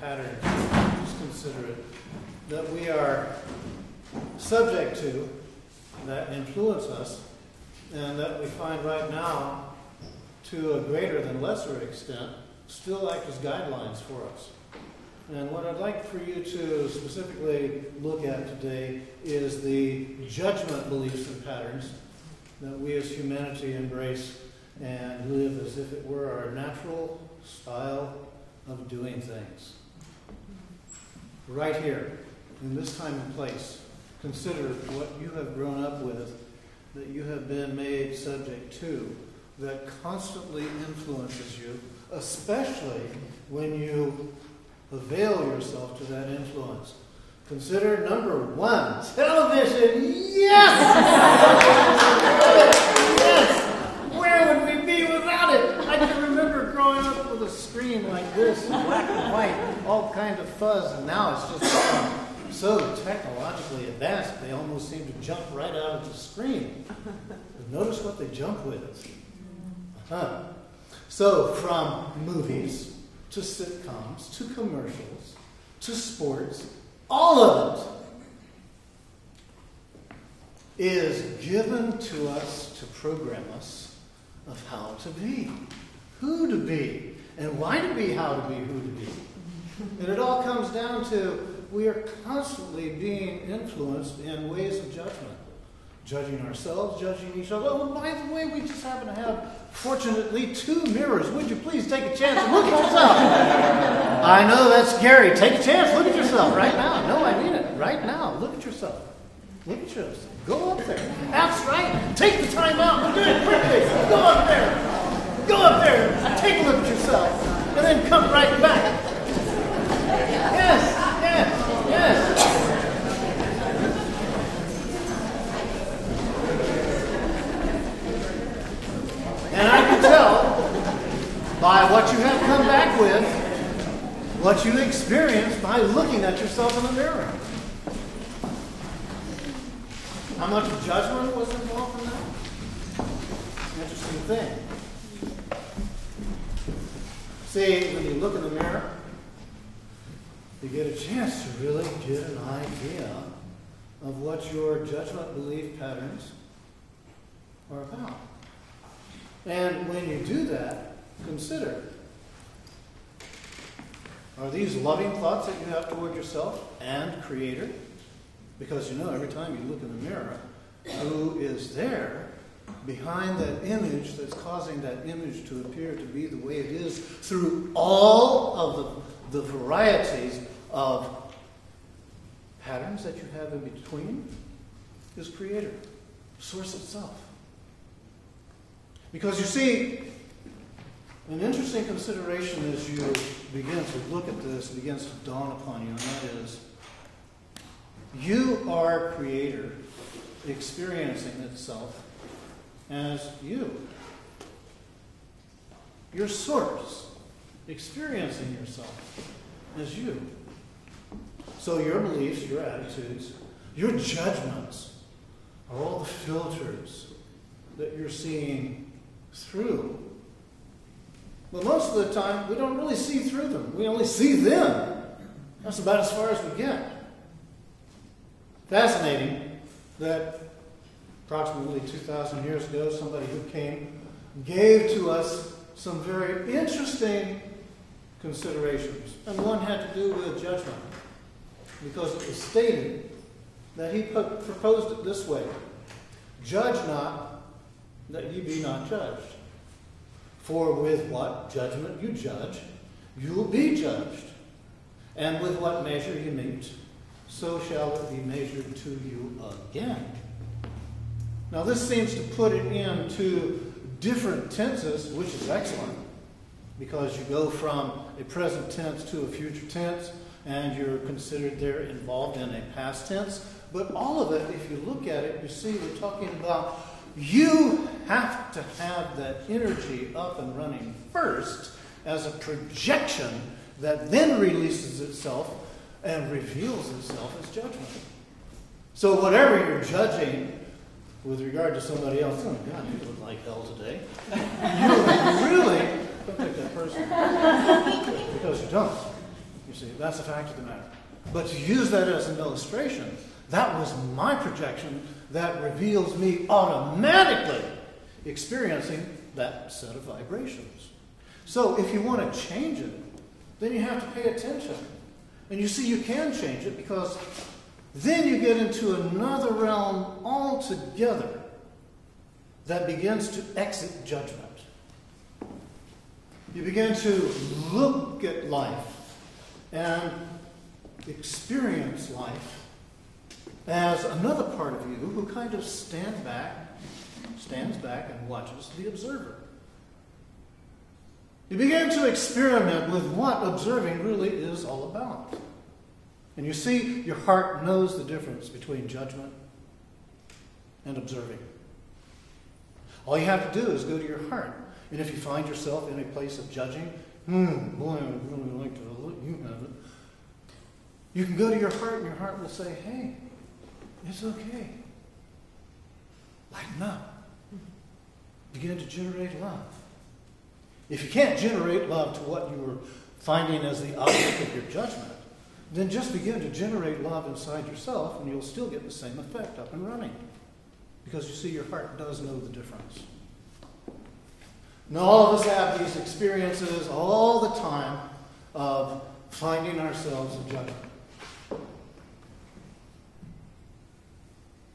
patterns, just consider it, that we are subject to, that influence us, and that we find right now, to a greater than lesser extent, still act as guidelines for us. And what I'd like for you to specifically look at today is the judgment beliefs and patterns that we as humanity embrace and live as if it were our natural style of doing things. Right here, in this time and place, consider what you have grown up with, that you have been made subject to, that constantly influences you, especially when you avail yourself to that influence. Consider number one television. Yes! Where would we be without it? I can remember a screen like this, black and white, all kind of fuzz, and now it's just so technologically advanced they almost seem to jump right out of the screen. But notice what they jump with. Huh. So, from movies to sitcoms to commercials to sports all of it is given to us to program us of how to be, who to be, and why to be, how to be, who to be. And it all comes down to we are constantly being influenced in ways of judgment. Judging ourselves, judging each other. Oh, and by the way, we just happen to have, fortunately, two mirrors. Would you please take a chance and look at yourself? I know that's scary. Take a chance. Look at yourself right now. No, I mean it. Right now. Look at yourself. Look at yourself. Go up there. That's right. Take the time out do it quickly. Go up there. Go up there. Take a look at yourself. And then come right back. Yes, yes, yes. And I can tell by what you have come back with, what you experienced by looking at yourself in the mirror. How much judgment was involved in that? Interesting thing. See, when you look in the mirror, you get a chance to really get an idea of what your judgment belief patterns are about. And when you do that, consider are these loving thoughts that you have toward yourself and Creator? Because you know, every time you look in the mirror, who is there behind that image that's causing that image to appear to be the way it is through all of the, the varieties of patterns that you have in between is Creator, Source itself. Because you see, an interesting consideration as you begin to look at this begins to dawn upon you, and that is you are creator experiencing itself as you. Your source experiencing yourself as you. So your beliefs, your attitudes, your judgments are all the filters that you're seeing through. But most of the time, we don't really see through them. We only see them. That's about as far as we get. Fascinating that approximately 2,000 years ago, somebody who came gave to us some very interesting considerations. And one had to do with judgment. Because it was stated that he put, proposed it this way Judge not, that ye be not judged. For with what judgment you judge, you will be judged. And with what measure you meet, so shall it be measured to you again. Now, this seems to put it into different tenses, which is excellent, because you go from a present tense to a future tense, and you're considered there involved in a past tense. But all of it, if you look at it, you see we're talking about you have to have that energy up and running first as a projection that then releases itself and reveals itself as judgment. So, whatever you're judging with regard to somebody else, oh my God, you look like hell today. You really don't take that person because you don't. You see, that's the fact of the matter. But to use that as an illustration, that was my projection that reveals me automatically experiencing that set of vibrations. So if you want to change it, then you have to pay attention. And you see, you can change it because then you get into another realm altogether that begins to exit judgment. You begin to look at life and experience life as another part of you who kind of stand back, stands back and watches the observer. You begin to experiment with what observing really is all about. And you see, your heart knows the difference between judgment and observing. All you have to do is go to your heart. And if you find yourself in a place of judging, hmm, boy, I would really like to you have it. You can go to your heart, and your heart will say, hey, it's okay. Lighten up. Begin to generate love. If you can't generate love to what you were finding as the object of your judgment, then just begin to generate love inside yourself and you'll still get the same effect up and running. Because you see, your heart does know the difference. Now, all of us have these experiences all the time of finding ourselves in judgment.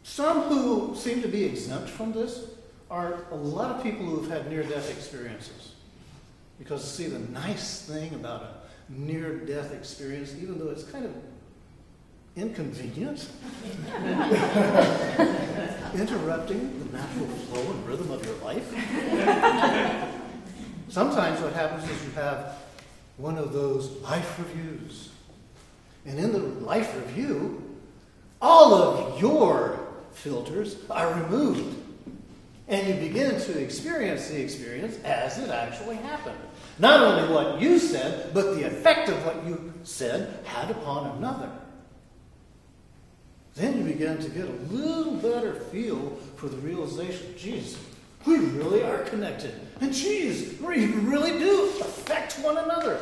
Some who seem to be exempt from this are a lot of people who've had near death experiences. Because, see, the nice thing about a near death experience, even though it's kind of inconvenient, interrupting the natural flow and rhythm of your life. Sometimes what happens is you have one of those life reviews. And in the life review, all of your filters are removed. And you begin to experience the experience as it actually happened. Not only what you said, but the effect of what you said had upon another. Then you begin to get a little better feel for the realization, geez, we really are connected. And geez, we really do affect one another.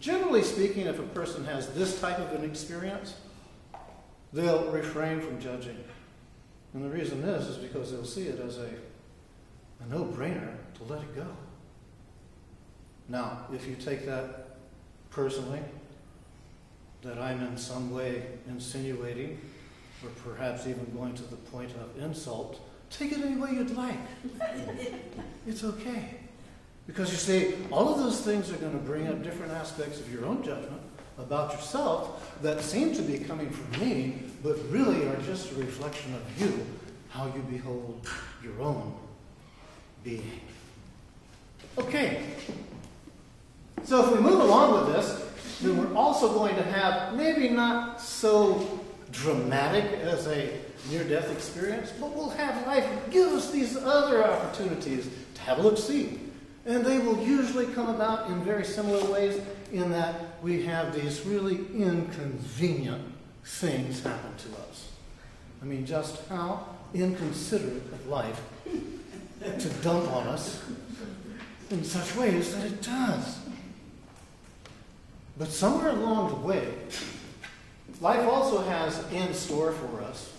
Generally speaking, if a person has this type of an experience, they'll refrain from judging. And the reason is, is because they'll see it as a, a no brainer to let it go. Now, if you take that personally, that I'm in some way insinuating, or perhaps even going to the point of insult, take it any way you'd like. it's okay. Because you see, all of those things are going to bring up different aspects of your own judgment about yourself that seem to be coming from me, but really are just a reflection of you, how you behold your own being. Okay. So if we move along with this, then we're also going to have maybe not so dramatic as a near death experience, but we'll have life give us these other opportunities to have a look see. And they will usually come about in very similar ways, in that we have these really inconvenient things happen to us. I mean, just how inconsiderate of life to dump on us in such ways that it does. But somewhere along the way, life also has in store for us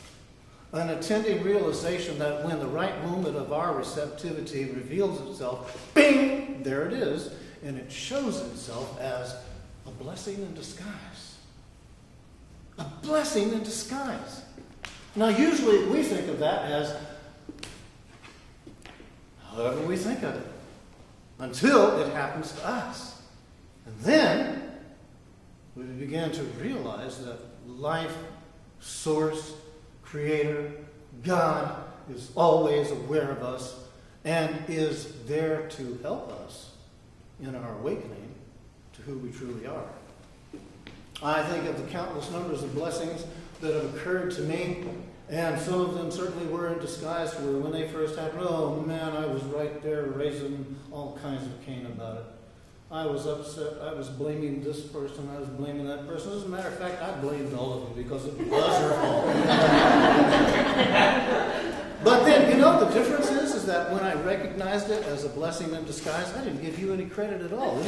an attending realization that when the right moment of our receptivity reveals itself, bing, there it is, and it shows itself as a blessing in disguise. A blessing in disguise. Now, usually we think of that as however we think of it, until it happens to us. And then we begin to realize that life, source, creator, God is always aware of us and is there to help us in our awakening to who we truly are. I think of the countless numbers of blessings that have occurred to me, and some of them certainly were in disguise where when they first happened, oh man, I was right there raising all kinds of Cain about it. I was upset. I was blaming this person. I was blaming that person. As a matter of fact, I blamed all of them because it was her fault. but then, you know, the difference is, that when I recognized it as a blessing in disguise, I didn't give you any credit at all.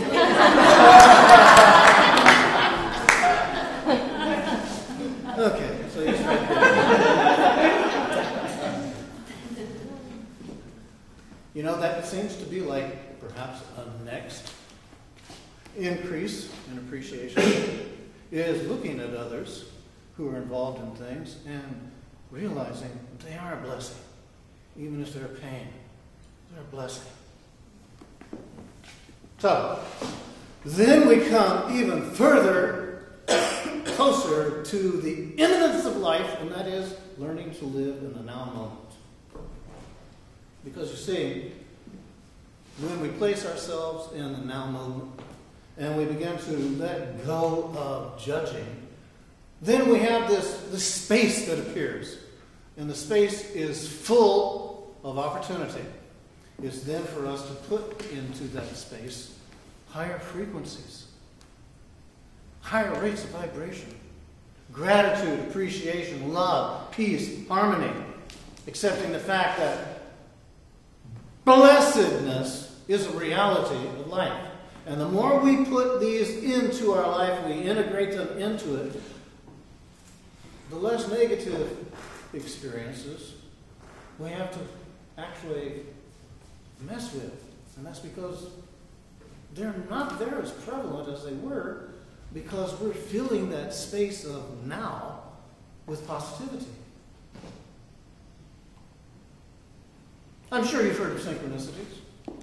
okay, so you You know, that seems to be like perhaps a next increase in appreciation is looking at others who are involved in things and realizing they are a blessing. Even if they're a pain, they're a blessing. So, then we come even further closer to the imminence of life, and that is learning to live in the now moment. Because you see, when we place ourselves in the now moment and we begin to let go of judging, then we have this, this space that appears. And the space is full of opportunity. It's then for us to put into that space higher frequencies, higher rates of vibration, gratitude, appreciation, love, peace, harmony, accepting the fact that blessedness is a reality of life. And the more we put these into our life, we integrate them into it, the less negative experiences we have to actually mess with. And that's because they're not there as prevalent as they were because we're filling that space of now with positivity. I'm sure you've heard of synchronicities.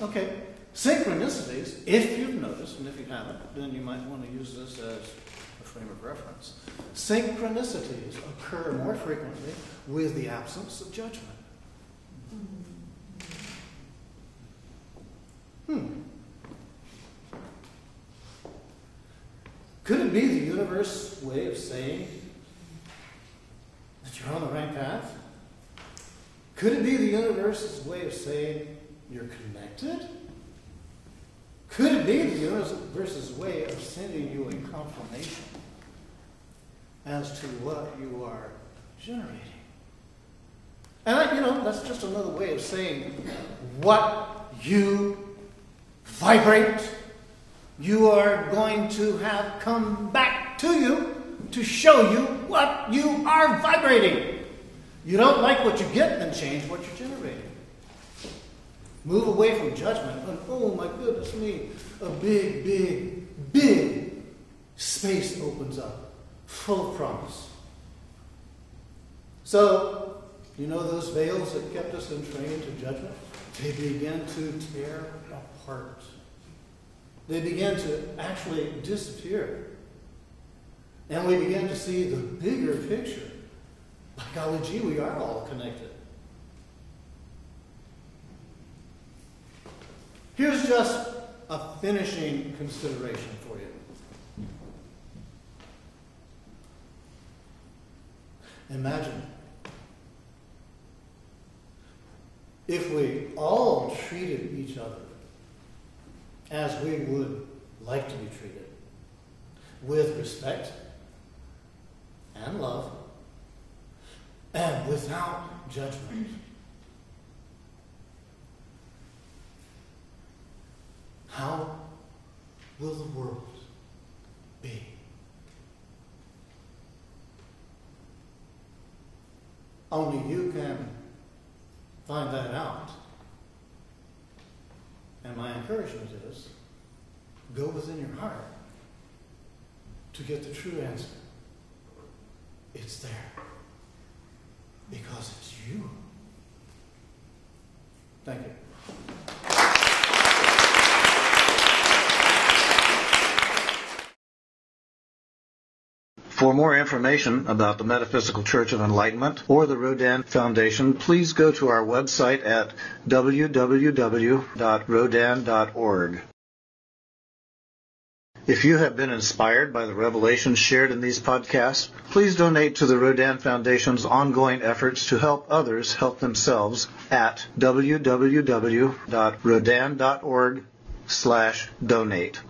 Okay, synchronicities, if you've noticed, and if you haven't, then you might want to use this as a frame of reference. Synchronicities occur more frequently with the absence of judgment. Hmm. Could it be the universe's way of saying that you're on the right path? Could it be the universe's way of saying you're connected? Could it be the universe's way of sending you a confirmation as to what you are generating? And I, you know, that's just another way of saying what you vibrate, you are going to have come back to you to show you what you are vibrating. You don't like what you get, then change what you're generating. Move away from judgment. And, oh my goodness me, a big, big, big space opens up, full of promise. So, you know those veils that kept us entrained to judgment? They begin to tear apart. They begin to actually disappear. And we begin to see the bigger picture. By golly gee, we are all connected. Here's just a finishing consideration for you. Imagine if we all treated each other as we would like to be treated, with respect and love, and without judgment. How will the world be? Only you can find that out. And my encouragement is go within your heart to get the true answer. It's there because it's you. Thank you. For more information about the Metaphysical Church of Enlightenment or the Rodan Foundation, please go to our website at www.rodan.org. If you have been inspired by the revelations shared in these podcasts, please donate to the Rodan Foundation's ongoing efforts to help others help themselves at www.rodan.org slash donate.